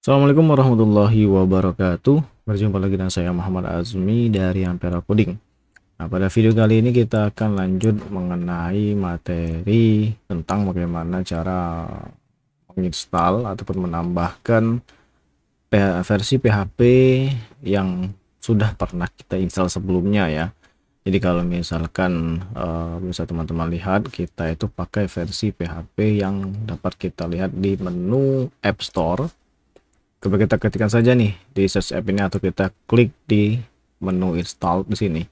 Assalamualaikum warahmatullahi wabarakatuh. Berjumpa lagi dengan saya Muhammad Azmi dari Ampera Coding. Nah pada video kali ini kita akan lanjut mengenai materi tentang bagaimana cara menginstal ataupun menambahkan versi PHP yang sudah pernah kita install sebelumnya ya. Jadi kalau misalkan uh, bisa teman-teman lihat kita itu pakai versi PHP yang dapat kita lihat di menu App Store kita ketikkan saja nih di search app ini atau kita klik di menu install di sini.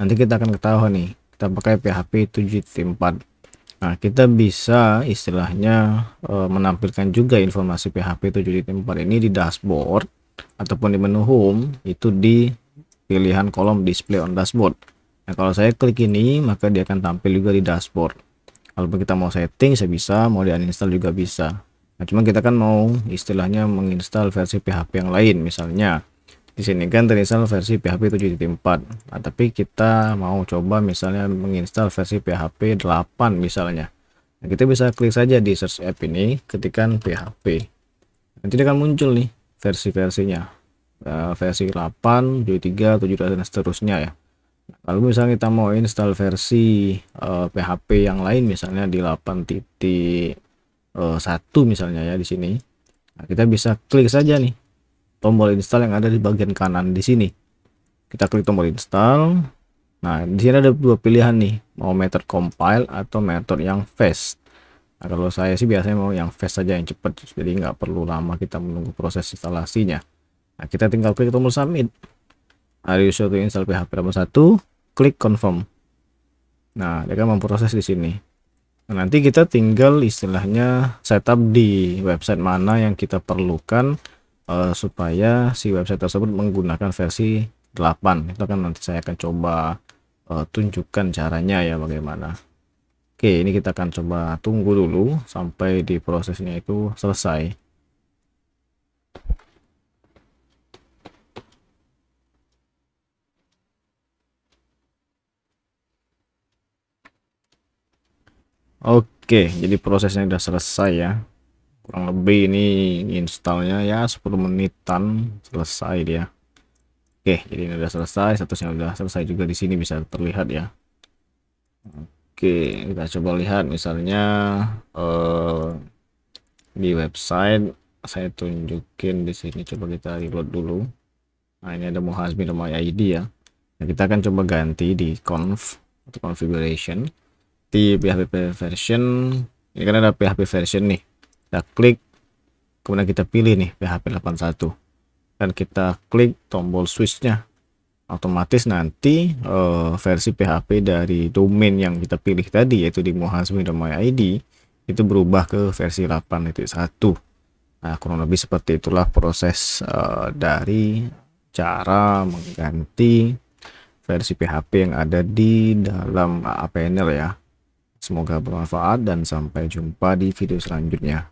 Nanti kita akan ketahui nih kita pakai PHP 7.4 nah kita bisa istilahnya e, menampilkan juga informasi PHP 7.4 ini di dashboard ataupun di menu home itu di pilihan kolom display on dashboard. Nah kalau saya klik ini maka dia akan tampil juga di dashboard. Kalau kita mau setting saya bisa mau di uninstall juga bisa Nah, cuma kita kan mau istilahnya menginstal versi PHP yang lain misalnya. Di sini kan terinstall versi PHP 7.4 nah, tapi kita mau coba misalnya menginstal versi PHP 8 misalnya. Nah, kita bisa klik saja di search app ini ketikan PHP nanti akan muncul nih versi-versinya. Uh, versi 8 73 72 dan seterusnya ya. Lalu misalnya kita mau install versi uh, eh, PHP yang lain misalnya di 8 titik uh, satu misalnya ya di sini. Nah, kita bisa klik saja nih tombol install yang ada di bagian kanan di sini. Kita klik tombol install. Nah di sini ada dua pilihan nih mau method compile atau method yang fast. Nah, kalau saya sih biasanya mau yang fast saja yang cepat. Jadi nggak perlu lama kita menunggu proses instalasinya. Nah kita tinggal klik tombol submit. Are you sure to install PHP 1 klik confirm. Nah dia akan memproses di sini Nah, nanti kita tinggal istilahnya setup di website mana yang kita perlukan uh, supaya si website tersebut menggunakan versi 8 itu kan nanti saya akan coba uh, tunjukkan caranya ya bagaimana. Oke ini kita akan coba tunggu dulu sampai di prosesnya itu selesai Oke, jadi prosesnya sudah selesai ya. Kurang lebih ini installnya ya 10 menitan selesai dia. Oke, jadi ini sudah selesai, statusnya sudah selesai juga di sini bisa terlihat ya. Oke, kita coba lihat misalnya eh, di website saya tunjukin di sini coba kita reload dulu. Nah, ini ada muhasbi nama ID ya. Nah, kita akan coba ganti di conf atau configuration di PHP version ini kan ada PHP version nih. Kita klik kemudian kita pilih nih PHP 81 dan kita klik tombol switchnya. Otomatis nanti uh, versi PHP dari domain yang kita pilih tadi yaitu di ID itu berubah ke versi 8.1 nah kurang lebih seperti itulah proses uh, dari cara mengganti versi PHP yang ada di dalam APNL ya Semoga bermanfaat dan sampai jumpa di video selanjutnya.